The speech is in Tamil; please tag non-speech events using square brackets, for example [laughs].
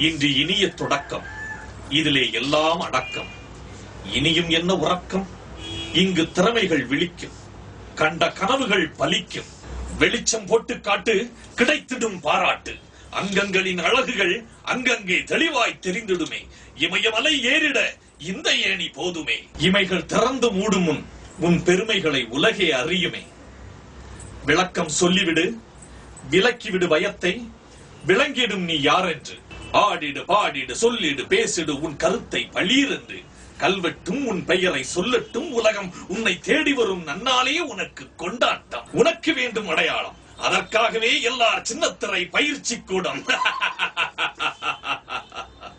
இன்று இனிய தொடக்கம். இதிலே எல்லாம் அடக்கம். இனியும் என்ன உறக்கம்? இங்கு திறமைகள் விழிக்கும். கண்ட கனவுகள் பலிக்கும். வெளிச்சம் போட்டு காட்டு கிடைத்திடும் பாராட்டு. அங்கங்களின் அழகுகள் அங்கங்கே தெளிவாய் தெரிந்திடுமே. இமயமலை ஏறிட இந்த ஏணி போதுமே. இமைகள் திறந்து மூடும் முன் உன் பெருமைகளை உலகே அறியுமே. விளக்கம் சொல்லிவிடு விலக்கிவிடு பயத்தை. விளங்கிடும் நீ யாரென்று? ஆடிடு பாடிடு சொல்லிடு பேசிடு உன் கருத்தை பளீரென்று. கல்வெட்டும் உன் பெயரை சொல்லட்டும் உலகம். உன்னை தேடி வரும் நன்னாலே உனக்கு கொண்டாட்டம். உனக்கு வேண்டும் அடையாளம். அதற்காகவே எல்லார் சின்னத்திரை பயிற்சி கூடம். [laughs]